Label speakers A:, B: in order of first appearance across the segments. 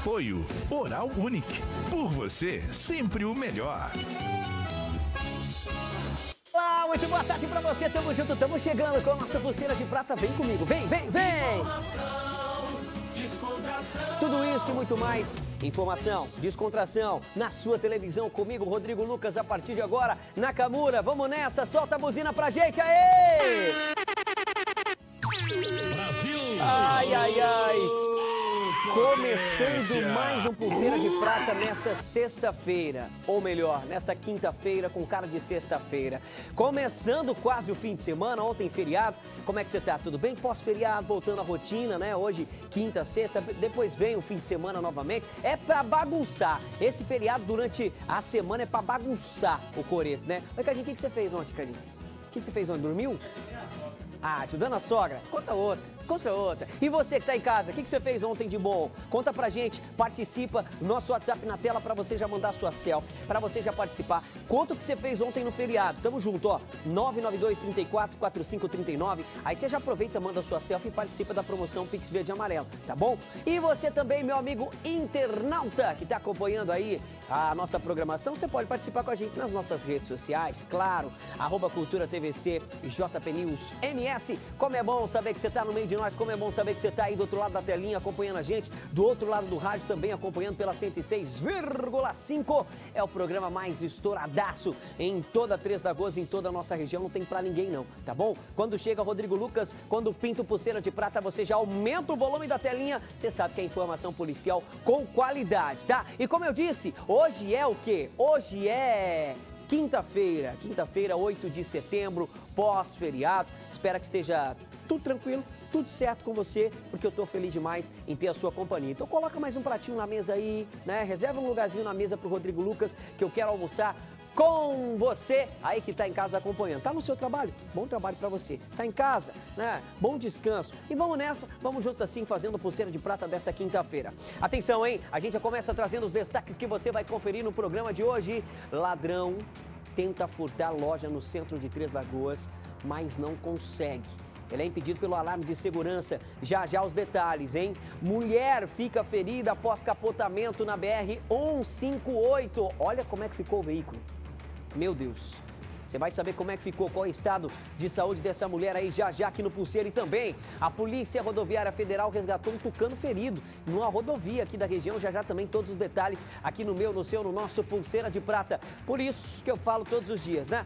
A: Apoio Oral Unique. Por você, sempre o melhor.
B: Olá, muito boa tarde pra você. Tamo junto, tamo chegando com a nossa pulseira de prata. Vem comigo, vem, vem, vem! Tudo isso e muito mais. Informação, descontração, na sua televisão comigo, Rodrigo Lucas, a partir de agora, Nakamura. Vamos nessa, solta a buzina pra gente, aê!
C: Brasil!
B: Ai, ai, ai! Começando mais um Pulseira de Prata nesta sexta-feira. Ou melhor, nesta quinta-feira com cara de sexta-feira. Começando quase o fim de semana, ontem feriado. Como é que você tá? Tudo bem? Pós-feriado, voltando à rotina, né? Hoje, quinta, sexta, depois vem o fim de semana novamente. É pra bagunçar. Esse feriado durante a semana é pra bagunçar o coreto, né? Oi, Cadinho, o que que você fez ontem, Cadinho? O que que você fez ontem? Dormiu? Ah, ajudando a sogra? Conta outra, conta outra. E você que tá em casa, o que, que você fez ontem de bom? Conta pra gente, participa, nosso WhatsApp na tela pra você já mandar sua selfie, pra você já participar. Conta o que você fez ontem no feriado. Tamo junto, ó. 992 34 4539. Aí você já aproveita, manda sua selfie e participa da promoção Pix Verde Amarelo, tá bom? E você também, meu amigo internauta, que tá acompanhando aí a nossa programação, você pode participar com a gente nas nossas redes sociais, claro, arroba Cultura TVC JP News MS. Como é bom saber que você está no meio de nós, como é bom saber que você está aí do outro lado da telinha acompanhando a gente, do outro lado do rádio também acompanhando pela 106,5. É o programa mais estouradaço em toda Três Lagoas, em toda a nossa região, não tem pra ninguém não, tá bom? Quando chega Rodrigo Lucas, quando pinta o pulseira de prata, você já aumenta o volume da telinha, você sabe que é informação policial com qualidade, tá? E como eu disse, hoje é o quê? Hoje é quinta-feira, quinta-feira, 8 de setembro, pós-feriado. Espero que esteja tudo tranquilo, tudo certo com você, porque eu tô feliz demais em ter a sua companhia. Então coloca mais um pratinho na mesa aí, né? Reserva um lugarzinho na mesa pro Rodrigo Lucas, que eu quero almoçar com você aí que tá em casa acompanhando. Tá no seu trabalho? Bom trabalho para você. Tá em casa, né? Bom descanso. E vamos nessa, vamos juntos assim fazendo pulseira de prata dessa quinta-feira. Atenção, hein? A gente já começa trazendo os destaques que você vai conferir no programa de hoje. Ladrão tenta furtar loja no centro de Três Lagoas, mas não consegue. Ele é impedido pelo alarme de segurança. Já já os detalhes, hein? Mulher fica ferida após capotamento na BR 158. Olha como é que ficou o veículo. Meu Deus. Você vai saber como é que ficou, qual é o estado de saúde dessa mulher aí já já aqui no Pulseiro e também a Polícia Rodoviária Federal resgatou um tucano ferido numa rodovia aqui da região. Já já também todos os detalhes aqui no meu, no seu, no nosso Pulseira de Prata. Por isso que eu falo todos os dias, né?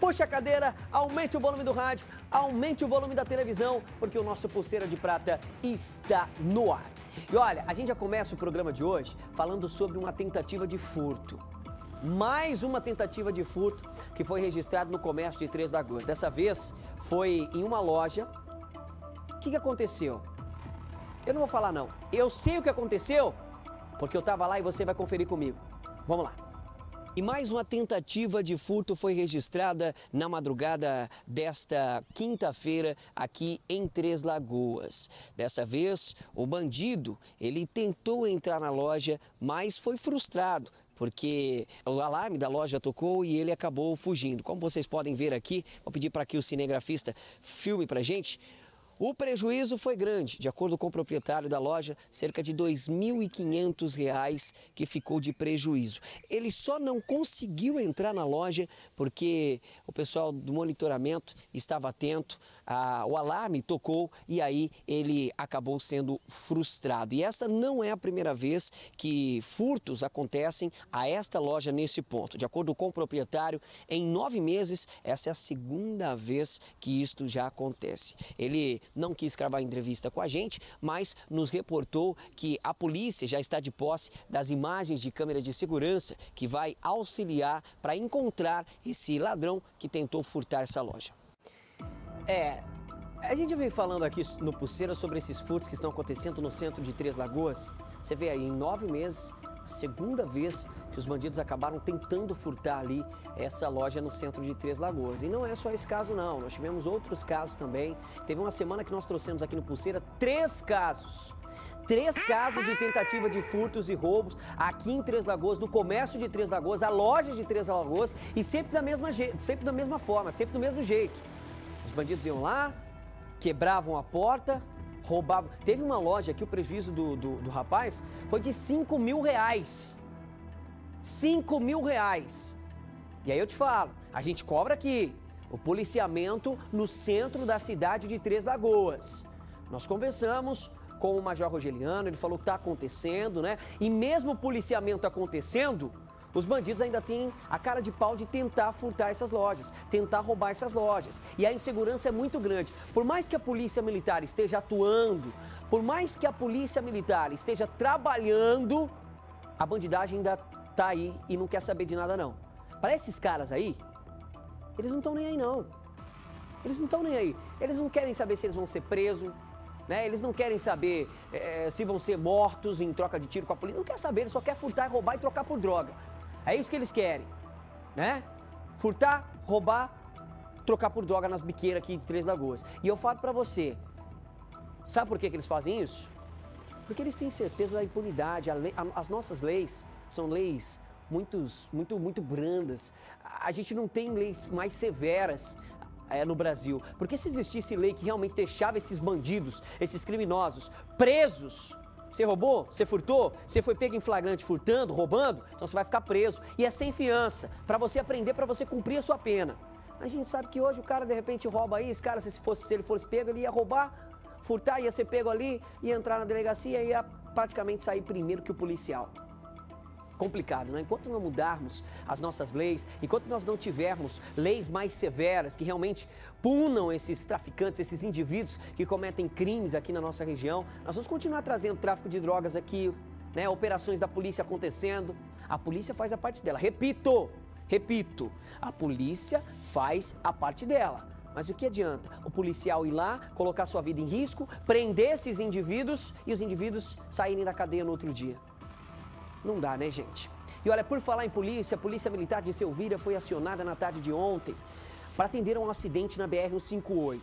B: Puxa a cadeira, aumente o volume do rádio, aumente o volume da televisão, porque o nosso Pulseira de Prata está no ar. E olha, a gente já começa o programa de hoje falando sobre uma tentativa de furto. Mais uma tentativa de furto que foi registrado no comércio de Três Lagoas. Dessa vez foi em uma loja. O que, que aconteceu? Eu não vou falar não. Eu sei o que aconteceu porque eu estava lá e você vai conferir comigo. Vamos lá. E mais uma tentativa de furto foi registrada na madrugada desta quinta-feira aqui em Três Lagoas. Dessa vez, o bandido, ele tentou entrar na loja, mas foi frustrado porque o alarme da loja tocou e ele acabou fugindo. Como vocês podem ver aqui, vou pedir para que o cinegrafista filme para gente. O prejuízo foi grande, de acordo com o proprietário da loja, cerca de R$ 2.500 que ficou de prejuízo. Ele só não conseguiu entrar na loja porque o pessoal do monitoramento estava atento, o alarme tocou e aí ele acabou sendo frustrado. E essa não é a primeira vez que furtos acontecem a esta loja nesse ponto. De acordo com o proprietário, em nove meses, essa é a segunda vez que isto já acontece. Ele não quis gravar entrevista com a gente, mas nos reportou que a polícia já está de posse das imagens de câmera de segurança que vai auxiliar para encontrar esse ladrão que tentou furtar essa loja. É, a gente vem falando aqui no Pulseira sobre esses furtos que estão acontecendo no centro de Três Lagoas. Você vê aí, em nove meses, a segunda vez que os bandidos acabaram tentando furtar ali essa loja no centro de Três Lagoas. E não é só esse caso não, nós tivemos outros casos também. Teve uma semana que nós trouxemos aqui no Pulseira três casos. Três casos de tentativa de furtos e roubos aqui em Três Lagoas, no comércio de Três Lagoas, a loja de Três Lagoas e sempre da mesma, sempre da mesma forma, sempre do mesmo jeito. Os bandidos iam lá, quebravam a porta, roubava. Teve uma loja que o prejuízo do, do, do rapaz foi de 5 mil reais. 5 mil reais. E aí eu te falo, a gente cobra aqui o policiamento no centro da cidade de Três Lagoas. Nós conversamos com o Major Rogeliano, ele falou que está acontecendo, né? E mesmo o policiamento acontecendo, os bandidos ainda têm a cara de pau de tentar furtar essas lojas, tentar roubar essas lojas. E a insegurança é muito grande. Por mais que a polícia militar esteja atuando, por mais que a polícia militar esteja trabalhando, a bandidagem ainda tá aí e não quer saber de nada não. Para esses caras aí, eles não estão nem aí não. Eles não estão nem aí. Eles não querem saber se eles vão ser presos, né? Eles não querem saber é, se vão ser mortos em troca de tiro com a polícia. Não quer saber, eles só quer furtar, roubar e trocar por droga. É isso que eles querem, né? Furtar, roubar, trocar por droga nas biqueiras aqui de Três Lagoas. E eu falo para você, sabe por que, que eles fazem isso? Porque eles têm certeza da impunidade. Lei, a, as nossas leis são leis muitos, muito, muito brandas. A gente não tem leis mais severas é, no Brasil. Porque se existisse lei que realmente deixava esses bandidos, esses criminosos, presos, você roubou? Você furtou? Você foi pego em flagrante furtando, roubando? Então você vai ficar preso. E é sem fiança, para você aprender, para você cumprir a sua pena. A gente sabe que hoje o cara de repente rouba aí, esse cara, se, fosse, se ele fosse pego, ele ia roubar, furtar, ia ser pego ali, ia entrar na delegacia e ia praticamente sair primeiro que o policial complicado, né? Enquanto não mudarmos as nossas leis, enquanto nós não tivermos leis mais severas que realmente punam esses traficantes, esses indivíduos que cometem crimes aqui na nossa região, nós vamos continuar trazendo tráfico de drogas aqui, né? Operações da polícia acontecendo. A polícia faz a parte dela. Repito, repito, a polícia faz a parte dela. Mas o que adianta o policial ir lá, colocar sua vida em risco, prender esses indivíduos e os indivíduos saírem da cadeia no outro dia? Não dá, né, gente? E olha, por falar em polícia, a Polícia Militar de Selvíria foi acionada na tarde de ontem para atender a um acidente na BR-158.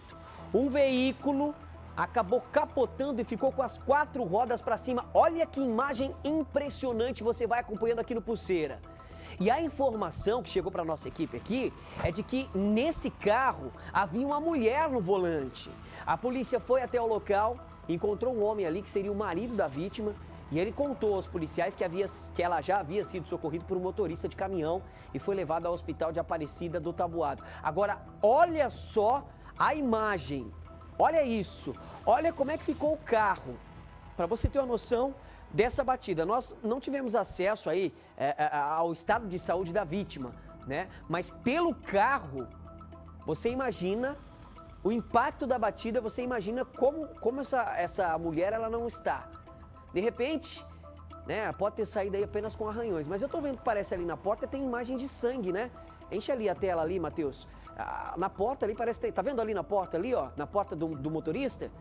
B: Um veículo acabou capotando e ficou com as quatro rodas para cima. Olha que imagem impressionante você vai acompanhando aqui no Pulseira. E a informação que chegou para nossa equipe aqui é de que nesse carro havia uma mulher no volante. A polícia foi até o local, encontrou um homem ali que seria o marido da vítima e ele contou aos policiais que, havia, que ela já havia sido socorrida por um motorista de caminhão e foi levada ao hospital de Aparecida do Tabuado. Agora, olha só a imagem. Olha isso. Olha como é que ficou o carro. Para você ter uma noção dessa batida. Nós não tivemos acesso aí é, é, ao estado de saúde da vítima, né? Mas pelo carro, você imagina o impacto da batida, você imagina como, como essa, essa mulher ela não está. De repente, né, pode ter saído aí apenas com arranhões, mas eu tô vendo que parece ali na porta tem imagem de sangue, né? Enche ali a tela ali, Matheus. Ah, na porta ali parece ter, tá vendo ali na porta ali, ó, na porta do, do motorista?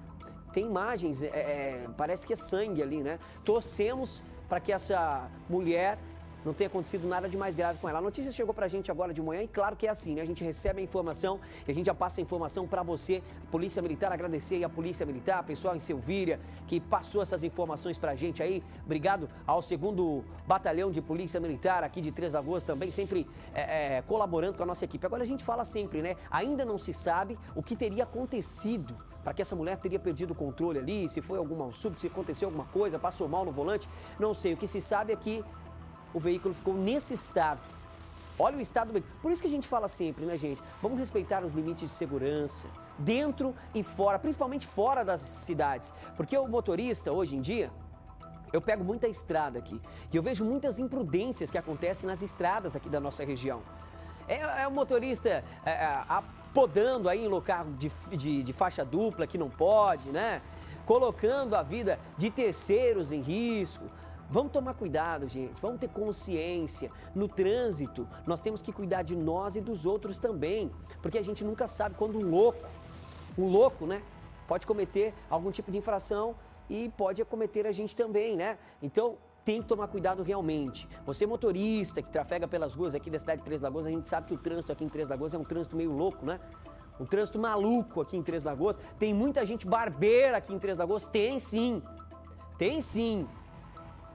B: Tem imagens, é, é, parece que é sangue ali, né? Torcemos para que essa mulher não tenha acontecido nada de mais grave com ela. A notícia chegou pra gente agora de manhã e claro que é assim, né? A gente recebe a informação e a gente já passa a informação para você. A Polícia Militar, agradecer aí a Polícia Militar, a pessoal em Silvíria que passou essas informações pra gente aí. Obrigado ao segundo Batalhão de Polícia Militar aqui de Três Lagoas também, sempre é, é, colaborando com a nossa equipe. Agora a gente fala sempre, né? Ainda não se sabe o que teria acontecido para que essa mulher teria perdido o controle ali, se foi algum mal súbito, se aconteceu alguma coisa, passou mal no volante, não sei. O que se sabe é que o veículo ficou nesse estado. Olha o estado do veículo. Por isso que a gente fala sempre, né, gente? Vamos respeitar os limites de segurança, dentro e fora, principalmente fora das cidades. Porque o motorista, hoje em dia, eu pego muita estrada aqui e eu vejo muitas imprudências que acontecem nas estradas aqui da nossa região. É, é o motorista é, é, apodando aí em local de, de, de faixa dupla que não pode, né? Colocando a vida de terceiros em risco. Vamos tomar cuidado, gente. Vamos ter consciência. No trânsito, nós temos que cuidar de nós e dos outros também. Porque a gente nunca sabe quando um louco, um louco, né? Pode cometer algum tipo de infração e pode acometer a gente também, né? Então, tem que tomar cuidado realmente. Você motorista que trafega pelas ruas aqui da cidade de Três Lagoas, a gente sabe que o trânsito aqui em Três Lagoas é um trânsito meio louco, né? Um trânsito maluco aqui em Três Lagoas. Tem muita gente barbeira aqui em Três Lagoas? Tem sim. Tem sim.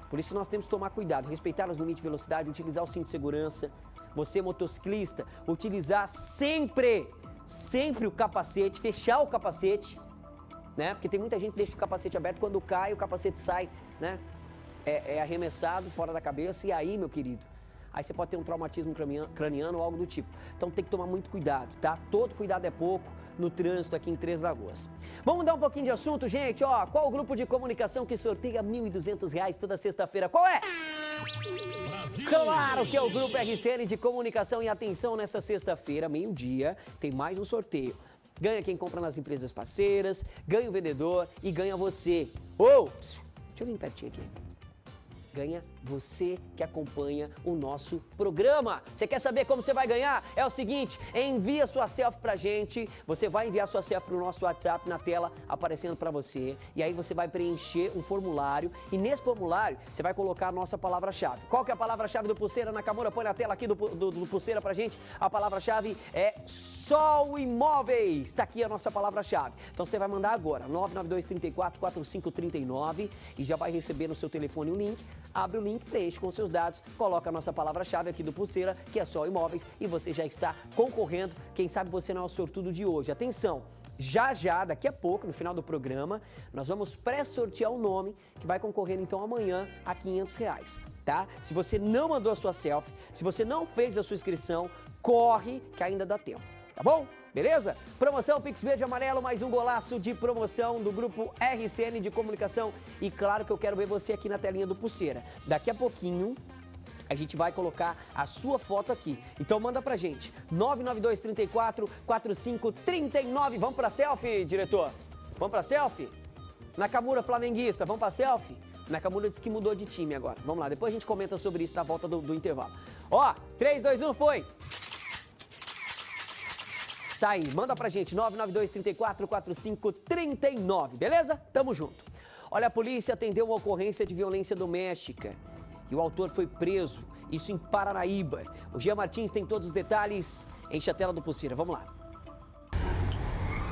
B: Por isso nós temos que tomar cuidado, respeitar os limites de velocidade, utilizar o cinto de segurança. Você motociclista, utilizar sempre, sempre o capacete, fechar o capacete. né? Porque tem muita gente que deixa o capacete aberto, quando cai, o capacete sai, né? É, é arremessado fora da cabeça, e aí, meu querido, aí você pode ter um traumatismo craniano ou algo do tipo. Então tem que tomar muito cuidado, tá? Todo cuidado é pouco no trânsito aqui em Três Lagoas. Vamos mudar um pouquinho de assunto, gente? Ó, qual o grupo de comunicação que sorteia R$ 1.200 toda sexta-feira? Qual é? Claro que é o Grupo RCN de Comunicação e Atenção nessa sexta-feira, meio-dia, tem mais um sorteio. Ganha quem compra nas empresas parceiras, ganha o vendedor e ganha você. Oh, deixa eu vir pertinho aqui ganha você que acompanha o nosso programa. Você quer saber como você vai ganhar? É o seguinte, envia sua selfie pra gente, você vai enviar sua selfie pro nosso WhatsApp na tela aparecendo para você, e aí você vai preencher um formulário, e nesse formulário você vai colocar a nossa palavra-chave. Qual que é a palavra-chave do Pulseira Nakamura? Põe na tela aqui do, do, do Pulseira pra gente. A palavra-chave é Sol Imóveis. Tá aqui a nossa palavra-chave. Então você vai mandar agora, 992 34 4539 e já vai receber no seu telefone o link abre o link, preenche com seus dados, coloca a nossa palavra-chave aqui do Pulseira, que é só imóveis, e você já está concorrendo. Quem sabe você não é o sortudo de hoje. Atenção! Já já, daqui a pouco, no final do programa, nós vamos pré-sortear o nome que vai concorrer então amanhã a 500 reais, tá? Se você não mandou a sua selfie, se você não fez a sua inscrição, corre que ainda dá tempo, tá bom? Beleza? Promoção Pix Verde Amarelo, mais um golaço de promoção do grupo RCN de Comunicação. E claro que eu quero ver você aqui na telinha do Pulseira. Daqui a pouquinho, a gente vai colocar a sua foto aqui. Então manda pra gente, 992 34 45 39. Vamos pra selfie, diretor? Vamos pra selfie? Nakamura flamenguista, vamos pra selfie? Nakamura disse que mudou de time agora. Vamos lá, depois a gente comenta sobre isso na volta do, do intervalo. Ó, 3, 2, 1, foi! Tá aí, manda pra gente, 992 34 45 39, beleza? Tamo junto. Olha, a polícia atendeu uma ocorrência de violência doméstica e o autor foi preso, isso em Paranaíba. O Jean Martins tem todos os detalhes, enche a tela do Pulseira, vamos lá.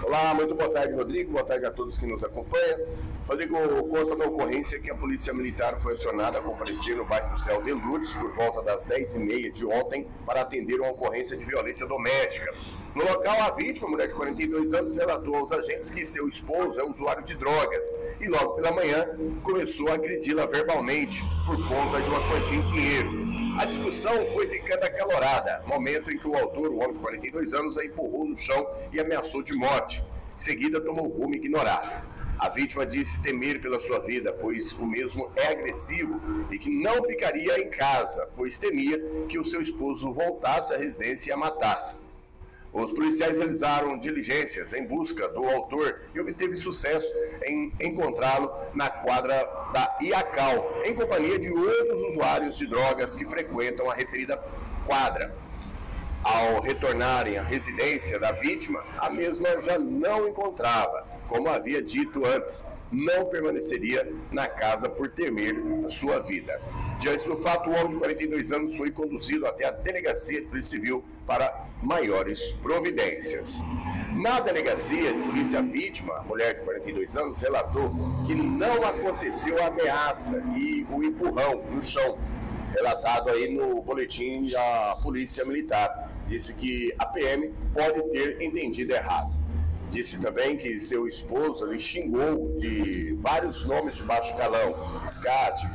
C: Olá, muito boa tarde, Rodrigo. Boa tarde a todos que nos acompanham. Rodrigo, consta da ocorrência que a Polícia Militar foi acionada a comparecer no bairro industrial de Lourdes por volta das 10h30 de ontem para atender uma ocorrência de violência doméstica. No local, a vítima, mulher de 42 anos, relatou aos agentes que seu esposo é usuário de drogas e logo pela manhã começou a agredi-la verbalmente por conta de uma quantia em dinheiro. A discussão foi ficando acalorada, momento em que o autor, o homem de 42 anos, a empurrou no chão e ameaçou de morte. Em seguida, tomou rumo ignorado. A vítima disse temer pela sua vida, pois o mesmo é agressivo e que não ficaria em casa, pois temia que o seu esposo voltasse à residência e a matasse. Os policiais realizaram diligências em busca do autor e obteve sucesso em encontrá-lo na quadra da IACAL, em companhia de outros usuários de drogas que frequentam a referida quadra. Ao retornarem à residência da vítima, a mesma já não encontrava, como havia dito antes, não permaneceria na casa por temer sua vida. Diante do fato, o homem de 42 anos foi conduzido até a delegacia de polícia civil para maiores providências. Na delegacia de polícia vítima, a mulher de 42 anos relatou que não aconteceu a ameaça e o empurrão no chão, relatado aí no boletim da Polícia Militar. Disse que a PM pode ter entendido errado. Disse também que seu esposo lhe xingou de vários nomes de baixo calão, escate,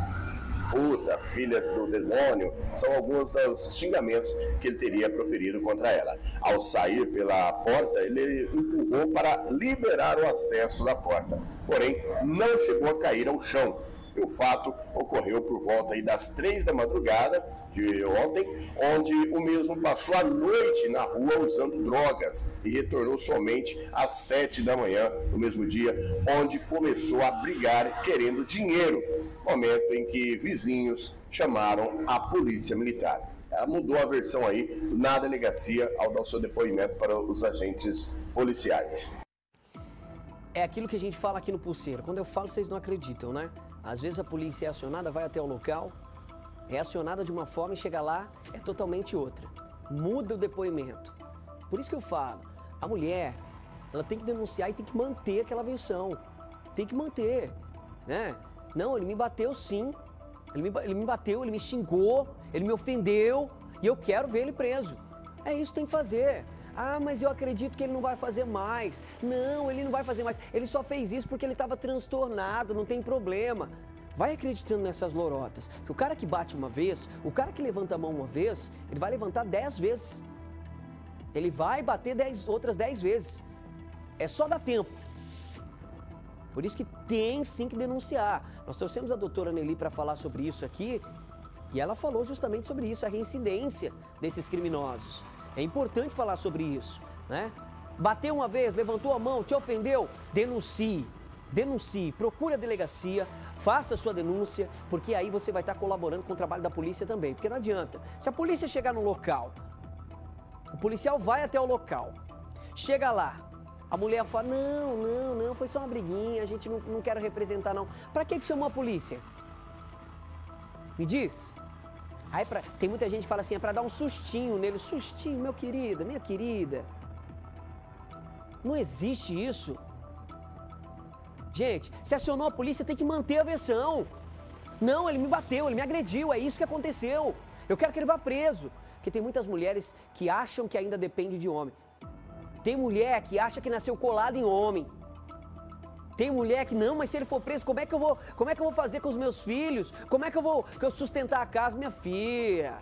C: puta, filha do demônio, são alguns dos xingamentos que ele teria proferido contra ela. Ao sair pela porta, ele empurrou para liberar o acesso da porta, porém não chegou a cair ao chão. E o fato ocorreu por volta aí das três da madrugada de ontem, onde o mesmo passou a noite na rua usando drogas e retornou somente às sete da manhã no mesmo dia, onde começou a brigar querendo dinheiro, momento em que vizinhos chamaram a polícia militar. Ela mudou a versão aí na delegacia ao dar o seu depoimento para os agentes policiais.
B: É aquilo que a gente fala aqui no Pulseira. Quando eu falo, vocês não acreditam, né? Às vezes a polícia é acionada, vai até o local, é acionada de uma forma e chega lá, é totalmente outra. Muda o depoimento. Por isso que eu falo, a mulher, ela tem que denunciar e tem que manter aquela versão. Tem que manter, né? Não, ele me bateu sim. Ele me, ele me bateu, ele me xingou, ele me ofendeu e eu quero ver ele preso. É isso que tem que fazer. Ah, mas eu acredito que ele não vai fazer mais. Não, ele não vai fazer mais. Ele só fez isso porque ele estava transtornado, não tem problema. Vai acreditando nessas lorotas. Que o cara que bate uma vez, o cara que levanta a mão uma vez, ele vai levantar dez vezes. Ele vai bater dez, outras dez vezes. É só dar tempo. Por isso que tem sim que denunciar. Nós trouxemos a doutora Nelly para falar sobre isso aqui e ela falou justamente sobre isso, a reincidência desses criminosos. É importante falar sobre isso, né? Bateu uma vez, levantou a mão, te ofendeu, denuncie. Denuncie, procure a delegacia, faça a sua denúncia, porque aí você vai estar colaborando com o trabalho da polícia também. Porque não adianta. Se a polícia chegar no local, o policial vai até o local, chega lá, a mulher fala: Não, não, não, foi só uma briguinha, a gente não, não quer representar, não. Para que, que chamou a polícia? Me diz. Aí pra, tem muita gente que fala assim: é para dar um sustinho nele. Sustinho, meu querido, minha querida. Não existe isso. Gente, se acionou a polícia, tem que manter a versão. Não, ele me bateu, ele me agrediu, é isso que aconteceu. Eu quero que ele vá preso. Porque tem muitas mulheres que acham que ainda depende de homem. Tem mulher que acha que nasceu colada em homem. Tem mulher que não, mas se ele for preso, como é que eu vou, como é que eu vou fazer com os meus filhos? Como é que eu vou que eu sustentar a casa, minha filha?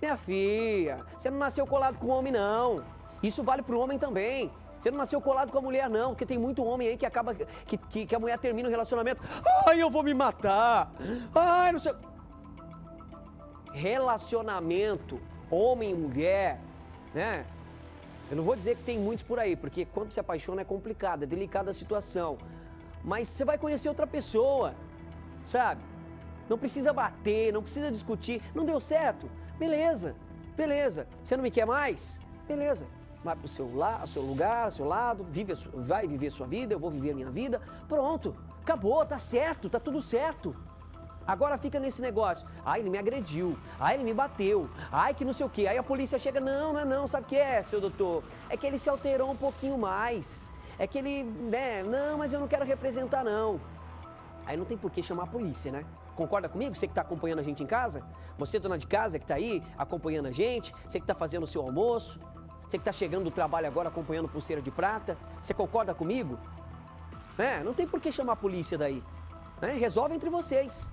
B: Minha filha, você não nasceu colado com homem não. Isso vale para o homem também. Você não nasceu colado com a mulher, não, porque tem muito homem aí que acaba. que, que, que a mulher termina o relacionamento. Ai, eu vou me matar! Ai, não sei. Relacionamento, homem e mulher, né? Eu não vou dizer que tem muitos por aí, porque quando se apaixona é complicado, é delicada a situação. Mas você vai conhecer outra pessoa, sabe? Não precisa bater, não precisa discutir. Não deu certo? Beleza, beleza. Você não me quer mais? Beleza. Vai pro seu, la, seu lugar, seu lado, vive vai viver sua vida, eu vou viver a minha vida. Pronto, acabou, tá certo, tá tudo certo. Agora fica nesse negócio. Ai, ele me agrediu. Ai, ele me bateu. Ai, que não sei o quê. Aí a polícia chega, não, não é não. Sabe o que é, seu doutor? É que ele se alterou um pouquinho mais. É que ele, né, não, mas eu não quero representar, não. Aí não tem por que chamar a polícia, né? Concorda comigo? Você que está acompanhando a gente em casa? Você, dona de casa, que está aí acompanhando a gente? Você que está fazendo o seu almoço? Você que está chegando do trabalho agora acompanhando Pulseira de Prata? Você concorda comigo? Né? Não tem por que chamar a polícia daí. Né? Resolve entre vocês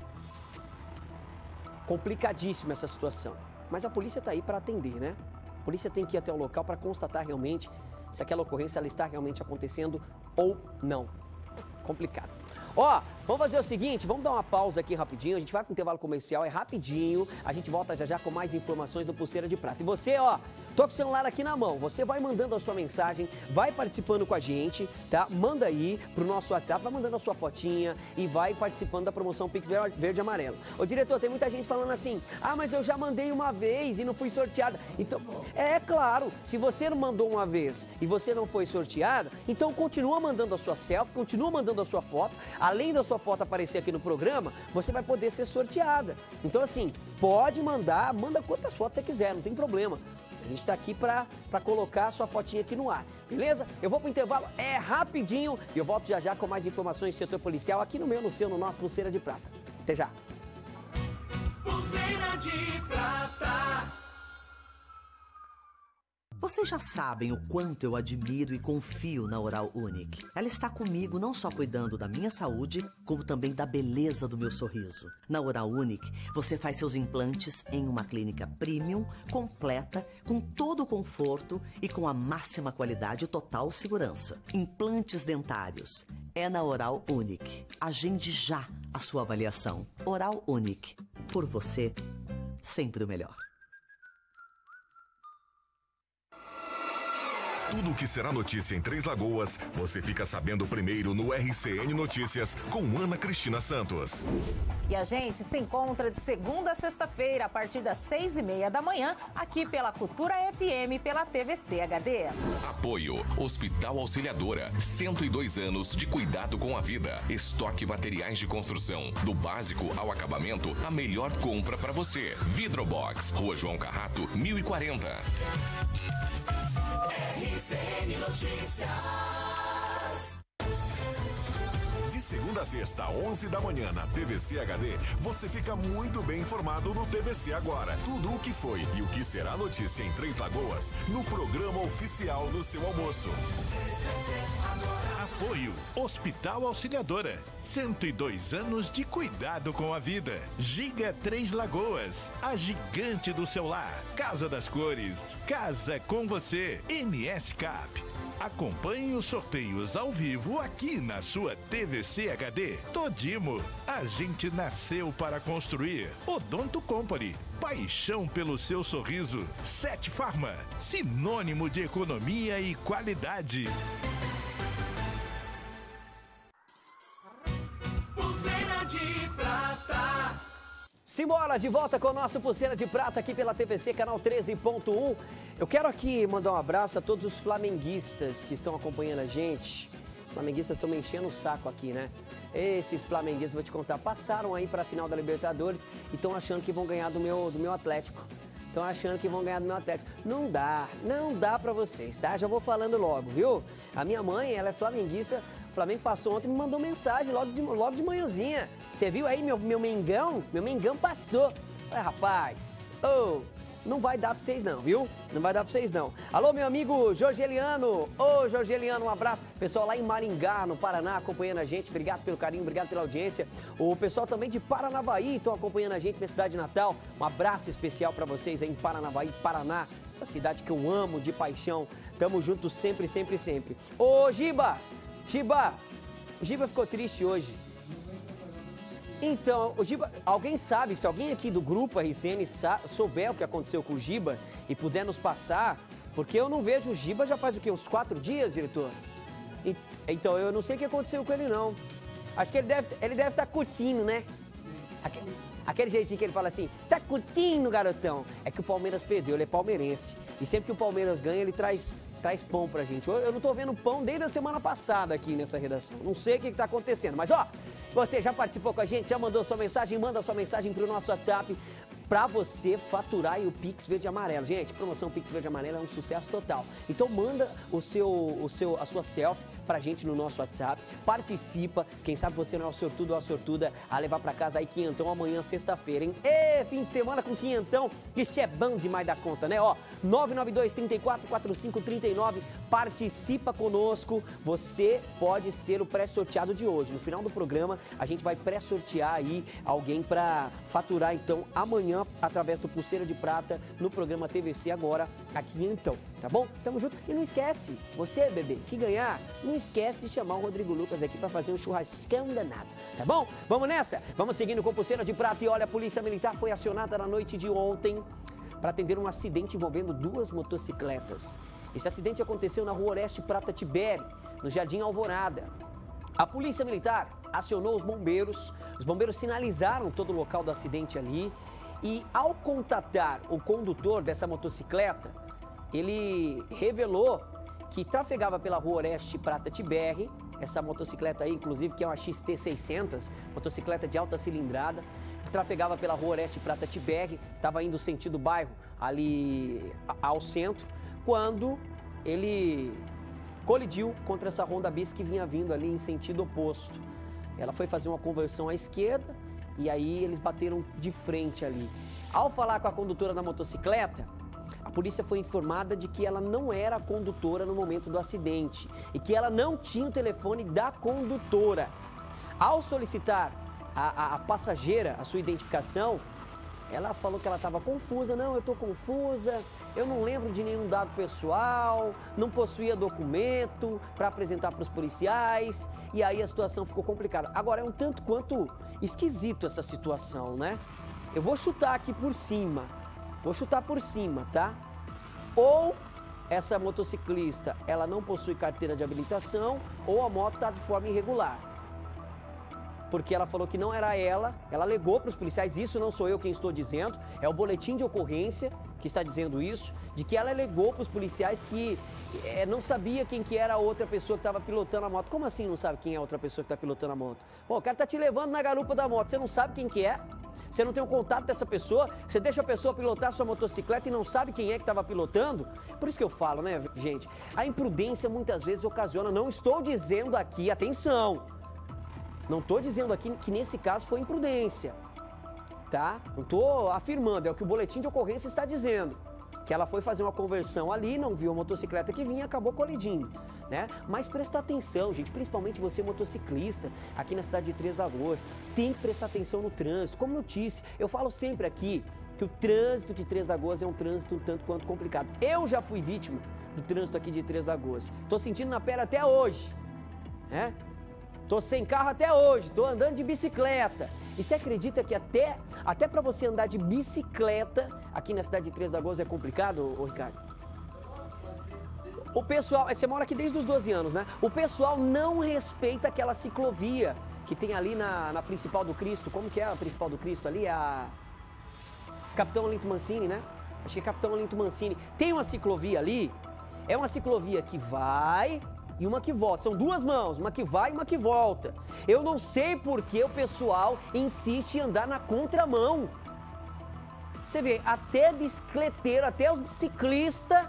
B: complicadíssima essa situação. Mas a polícia está aí para atender, né? A polícia tem que ir até o local para constatar realmente se aquela ocorrência ela está realmente acontecendo ou não. Complicado. Ó, vamos fazer o seguinte, vamos dar uma pausa aqui rapidinho, a gente vai para o intervalo comercial, é rapidinho, a gente volta já já com mais informações do Pulseira de Prata. E você, ó, Tô com o celular aqui na mão. Você vai mandando a sua mensagem, vai participando com a gente, tá? Manda aí pro nosso WhatsApp, vai mandando a sua fotinha e vai participando da promoção Pix Verde Amarelo. Ô diretor, tem muita gente falando assim: "Ah, mas eu já mandei uma vez e não fui sorteada". Então, é claro, se você não mandou uma vez e você não foi sorteada, então continua mandando a sua selfie, continua mandando a sua foto. Além da sua foto aparecer aqui no programa, você vai poder ser sorteada. Então assim, pode mandar, manda quantas fotos você quiser, não tem problema. A gente está aqui para colocar a sua fotinha aqui no ar, beleza? Eu vou para o intervalo, é rapidinho, e eu volto já já com mais informações do setor policial aqui no meu, no seu, no nosso Pulseira de Prata. Até já! Pulseira de Prata
D: vocês já sabem o quanto eu admiro e confio na Oral Unique. Ela está comigo não só cuidando da minha saúde, como também da beleza do meu sorriso. Na Oral Unique, você faz seus implantes em uma clínica premium, completa, com todo o conforto e com a máxima qualidade e total segurança. Implantes dentários. É na Oral Unique. Agende já a sua avaliação. Oral Unique. Por você, sempre o melhor.
E: Tudo o que será notícia em Três Lagoas, você fica sabendo primeiro no RCN Notícias com Ana Cristina Santos.
F: E a gente se encontra de segunda a sexta-feira, a partir das seis e meia da manhã, aqui pela Cultura FM pela TVC HD.
G: Apoio Hospital Auxiliadora, 102 anos de cuidado com a vida. Estoque materiais de construção, do básico ao acabamento, a melhor compra para você. Vidrobox, Rua João Carrato, 1040.
H: RCN Notícias
E: segunda a sexta, 11 da manhã, na TVC HD, você fica muito bem informado no TVC Agora. Tudo o que foi e o que será notícia em Três Lagoas, no programa oficial do seu almoço.
A: Apoio Hospital Auxiliadora. 102 anos de cuidado com a vida. Giga Três Lagoas. A gigante do seu lar. Casa das Cores. Casa com você. NS Cap. Acompanhe os sorteios ao vivo aqui na sua TVC HD. Todimo. A gente nasceu para construir. Odonto Company. Paixão pelo seu sorriso. Sete Farma. Sinônimo de economia e qualidade.
B: Simbora, de volta com o nosso Pulseira de Prata aqui pela TVC, canal 13.1. Eu quero aqui mandar um abraço a todos os flamenguistas que estão acompanhando a gente. Os flamenguistas estão me enchendo o saco aqui, né? Esses flamenguistas, vou te contar, passaram aí para a final da Libertadores e estão achando que vão ganhar do meu, do meu Atlético. Estão achando que vão ganhar do meu Atlético. Não dá, não dá para vocês, tá? Já vou falando logo, viu? A minha mãe, ela é flamenguista. O Flamengo passou ontem e me mandou mensagem logo de, logo de manhãzinha. Você viu aí meu, meu Mengão? Meu Mengão passou. Falei, rapaz, ô, não vai dar pra vocês não, viu? Não vai dar pra vocês não. Alô, meu amigo Jorge Eliano. Ô, Jorge Eliano, um abraço. Pessoal lá em Maringá, no Paraná, acompanhando a gente. Obrigado pelo carinho, obrigado pela audiência. O pessoal também de Paranavaí estão acompanhando a gente, minha cidade natal. Um abraço especial pra vocês aí em Paranavaí, Paraná. Essa cidade que eu amo de paixão. Tamo juntos sempre, sempre, sempre. Ô, Giba! Giba! O Giba ficou triste hoje. Então, o Giba, alguém sabe, se alguém aqui do grupo RCN souber o que aconteceu com o Giba e puder nos passar, porque eu não vejo o Giba já faz o quê? Uns quatro dias, diretor? E- então, eu não sei o que aconteceu com ele, não. Acho que ele deve ele deve estar curtindo, né? Aquele, aquele jeitinho que ele fala assim, tá curtindo, garotão. É que o Palmeiras perdeu, ele é palmeirense. E sempre que o Palmeiras ganha, ele traz, traz pão pra gente. Eu, eu não tô vendo pão desde a semana passada aqui nessa redação. Não sei o que, que tá acontecendo. Mas, ó, você já participou com a gente, já mandou sua mensagem? Manda sua mensagem pro nosso WhatsApp pra você faturar o Pix Verde Amarelo. Gente, promoção Pix Verde Amarelo é um sucesso total. Então manda o seu, o seu, a sua selfie pra gente no nosso WhatsApp. Participa. Quem sabe você não é o sortudo ou a sortuda a levar pra casa aí quinhentão amanhã, sexta-feira, hein? Ê, fim de semana com quinhentão. Isso é bom demais da conta, né? Ó, 992 34 45 39. Participa conosco. Você pode ser o pré-sorteado de hoje. No final do programa, a gente vai pré-sortear aí alguém pra faturar então amanhã através do Pulseira de Prata no programa TVC agora aqui então, tá bom? Tamo junto. E não esquece, você, bebê, que ganhar, não esquece de chamar o Rodrigo Lucas aqui pra fazer um churrascão danado, tá bom? Vamos nessa? Vamos seguindo com Pulseira de Prata e olha, a Polícia Militar foi acionada na noite de ontem para atender um acidente envolvendo duas motocicletas. Esse acidente aconteceu na rua Oreste Prata Tibere, no Jardim Alvorada. A polícia militar acionou os bombeiros, os bombeiros sinalizaram todo o local do acidente ali e ao contatar o condutor dessa motocicleta, ele revelou que trafegava pela rua Oreste Prata Tibere, essa motocicleta aí, inclusive, que é uma XT600, motocicleta de alta cilindrada, trafegava pela rua Oreste Prata Tibere, estava indo sentido bairro ali ao centro, quando ele colidiu contra essa Honda Bis que vinha vindo ali em sentido oposto. Ela foi fazer uma conversão à esquerda e aí eles bateram de frente ali. Ao falar com a condutora da motocicleta, a polícia foi informada de que ela não era a condutora no momento do acidente e que ela não tinha o telefone da condutora. Ao solicitar a, a- a passageira a sua identificação, ela falou que ela estava confusa. Não, eu estou confusa, eu não lembro de nenhum dado pessoal, não possuía documento para apresentar para os policiais. E aí a situação ficou complicada. Agora, é um tanto quanto esquisito essa situação, né? Eu vou chutar aqui por cima. Vou chutar por cima, tá? Ou essa motociclista, ela não possui carteira de habilitação, ou a moto está de forma irregular porque ela falou que não era ela, ela alegou para os policiais, isso não sou eu quem estou dizendo, é o boletim de ocorrência que está dizendo isso, de que ela alegou para os policiais que eh, não sabia quem que era a outra pessoa que estava pilotando a moto. Como assim não sabe quem é a outra pessoa que está pilotando a moto? Pô, o cara tá te levando na garupa da moto, você não sabe quem que é? Você não tem o contato dessa pessoa, você deixa a pessoa pilotar sua motocicleta e não sabe quem é que estava pilotando. Por isso que eu falo, né, gente? A imprudência muitas vezes ocasiona, não estou dizendo aqui, atenção, Não tô dizendo aqui que nesse caso foi imprudência, tá? Não tô afirmando, é o que o boletim de ocorrência está dizendo. Que ela foi fazer uma conversão ali, não viu a motocicleta que vinha e acabou colidindo, né? Mas prestar atenção, gente, principalmente você motociclista aqui na cidade de Três Lagoas, tem que prestar atenção no trânsito. Como notícia, eu falo sempre aqui que o trânsito de Três Lagoas é um trânsito um tanto quanto complicado. Eu já fui vítima do trânsito aqui de Três Lagoas. Tô sentindo na pele até hoje, né? Tô sem carro até hoje, tô andando de bicicleta. E você acredita que até, até para você andar de bicicleta aqui na cidade de Três Lagoas é complicado, ô, Ricardo? O pessoal, você mora aqui desde os 12 anos, né? O pessoal não respeita aquela ciclovia que tem ali na, na principal do Cristo. Como que é a principal do Cristo ali? A Capitão Alinto Mancini, né? Acho que é Capitão Alinto Mancini. Tem uma ciclovia ali. É uma ciclovia que vai e uma que volta. São duas mãos, uma que vai e uma que volta. Eu não sei por que o pessoal insiste em andar na contramão. Você vê, até bicicleteiro, até os ciclistas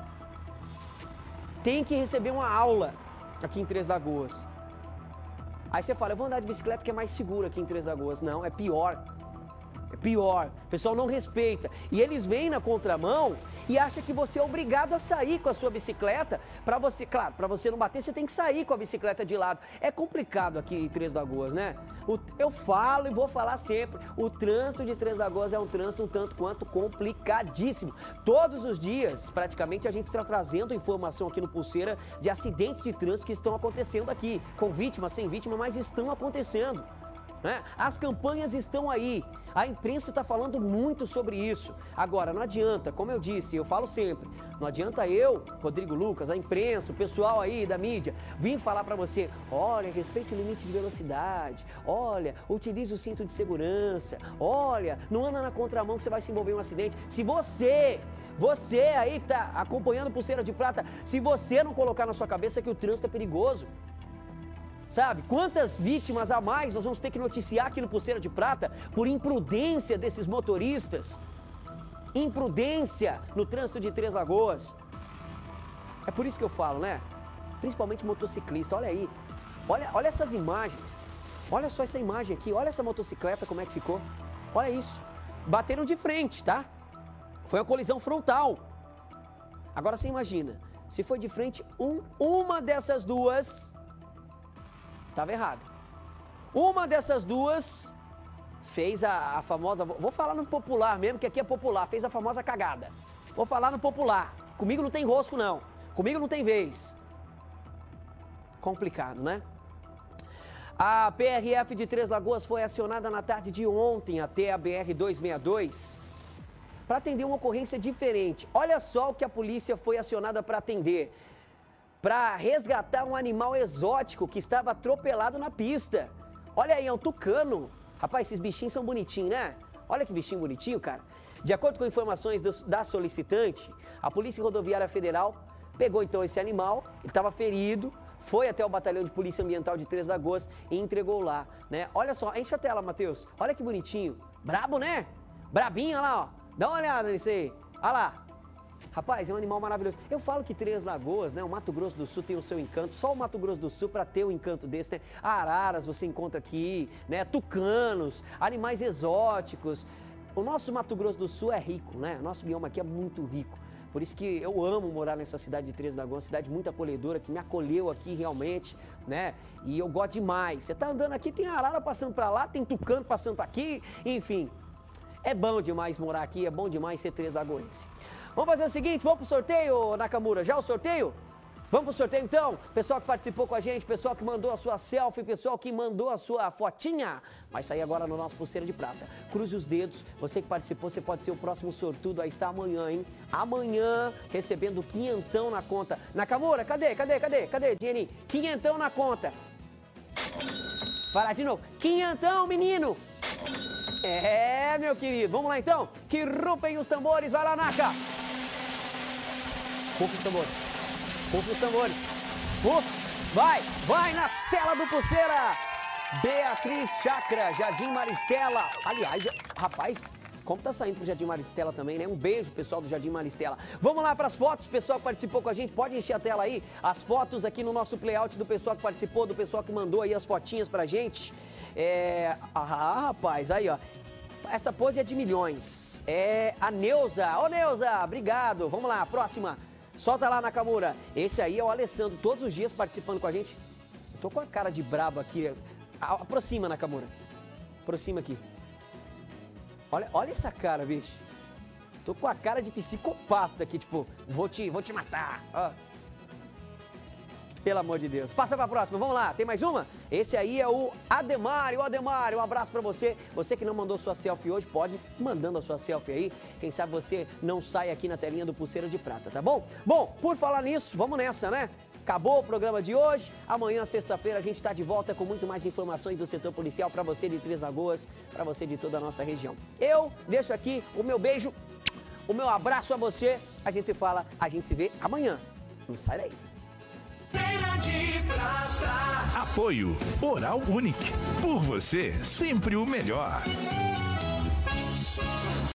B: tem que receber uma aula aqui em Três Lagoas. Aí você fala, eu vou andar de bicicleta que é mais seguro aqui em Três Lagoas. Não, é pior. É pior. O pessoal não respeita. E eles vêm na contramão e acham que você é obrigado a sair com a sua bicicleta. Para você, claro, para você não bater, você tem que sair com a bicicleta de lado. É complicado aqui em Três Lagoas, né? O, eu falo e vou falar sempre. O trânsito de Três Lagoas é um trânsito um tanto quanto complicadíssimo. Todos os dias, praticamente, a gente está trazendo informação aqui no Pulseira de acidentes de trânsito que estão acontecendo aqui. Com vítima, sem vítima, mas estão acontecendo. Né? As campanhas estão aí. A imprensa está falando muito sobre isso. Agora, não adianta, como eu disse, eu falo sempre, não adianta eu, Rodrigo Lucas, a imprensa, o pessoal aí da mídia, vir falar para você, olha, respeite o limite de velocidade, olha, utilize o cinto de segurança, olha, não anda na contramão que você vai se envolver em um acidente. Se você você aí que está acompanhando Pulseira de Prata, se você não colocar na sua cabeça que o trânsito é perigoso, Sabe? Quantas vítimas a mais nós vamos ter que noticiar aqui no Pulseira de Prata por imprudência desses motoristas? Imprudência no trânsito de Três Lagoas. É por isso que eu falo, né? Principalmente motociclista, olha aí. Olha, olha essas imagens. Olha só essa imagem aqui, olha essa motocicleta como é que ficou. Olha isso. Bateram de frente, tá? Foi a colisão frontal. Agora você imagina, se foi de frente um, uma dessas duas Estava errado. Uma dessas duas fez a, a, famosa. Vou falar no popular mesmo, que aqui é popular. Fez a famosa cagada. Vou falar no popular. Comigo não tem rosco, não. Comigo não tem vez. Complicado, né? A PRF de Três Lagoas foi acionada na tarde de ontem até a BR-262 para atender uma ocorrência diferente. Olha só o que a polícia foi acionada para atender para resgatar um animal exótico que estava atropelado na pista. Olha aí, é um tucano. Rapaz, esses bichinhos são bonitinhos, né? Olha que bichinho bonitinho, cara. De acordo com informações do, da solicitante, a Polícia Rodoviária Federal pegou então esse animal, ele estava ferido, foi até o Batalhão de Polícia Ambiental de Três Lagoas e entregou lá, né? Olha só, enche a tela, Matheus. Olha que bonitinho. Brabo, né? Brabinho, olha lá, ó. Dá uma olhada nisso aí. Olha lá. Rapaz, é um animal maravilhoso. Eu falo que Três Lagoas, né? O Mato Grosso do Sul tem o seu encanto. Só o Mato Grosso do Sul para ter o encanto desse, né? Araras você encontra aqui, né? Tucanos, animais exóticos. O nosso Mato Grosso do Sul é rico, né? O nosso bioma aqui é muito rico. Por isso que eu amo morar nessa cidade de Três Lagoas, cidade muito acolhedora, que me acolheu aqui realmente, né? E eu gosto demais. Você tá andando aqui, tem arara passando para lá, tem tucano passando aqui, enfim. É bom demais morar aqui, é bom demais ser Três Lagoense. Vamos fazer o seguinte, vamos pro sorteio, Nakamura. Já o sorteio? Vamos pro sorteio então? Pessoal que participou com a gente, pessoal que mandou a sua selfie, pessoal que mandou a sua fotinha, vai sair agora no nosso pulseira de prata. Cruze os dedos, você que participou, você pode ser o próximo sortudo, aí está amanhã, hein? Amanhã, recebendo quinhentão na conta. Nakamura, cadê, cadê, cadê, cadê, Jenny? Quinhentão na conta. Para de novo. Quinhentão, menino! É, meu querido. Vamos lá então? Que rupem os tambores. Vai lá, Naka! Rufa os tambores. Rufa os tambores. Rufa. Vai, vai na tela do Pulseira. Beatriz Chakra, Jardim Maristela. Aliás, rapaz, Como tá saindo pro Jardim Maristela também, né? Um beijo, pessoal do Jardim Maristela. Vamos lá para as fotos, pessoal que participou com a gente. Pode encher a tela aí. As fotos aqui no nosso playout do pessoal que participou, do pessoal que mandou aí as fotinhas pra gente. É. Ah, rapaz, aí, ó. Essa pose é de milhões. É a Neuza. Ô, Neuza, obrigado. Vamos lá, próxima. Solta lá, Nakamura. Esse aí é o Alessandro, todos os dias participando com a gente. Eu tô com a cara de brabo aqui. Aproxima, Nakamura. Aproxima aqui. Olha, olha essa cara, bicho. Tô com a cara de psicopata aqui, tipo, vou te, vou te matar. Ó. Pelo amor de Deus. Passa pra próxima, vamos lá. Tem mais uma? Esse aí é o Ademário. Ademário, um abraço pra você. Você que não mandou sua selfie hoje, pode mandando a sua selfie aí. Quem sabe você não sai aqui na telinha do Pulseira de Prata, tá bom? Bom, por falar nisso, vamos nessa, né? Acabou o programa de hoje. Amanhã, sexta-feira, a gente está de volta com muito mais informações do setor policial para você de Três Lagoas, para você de toda a nossa região. Eu deixo aqui o meu beijo, o meu abraço a você. A gente se fala, a gente se vê amanhã. Não sai daí.
H: Prata.
A: Apoio Oral Unique. Por você, sempre o melhor.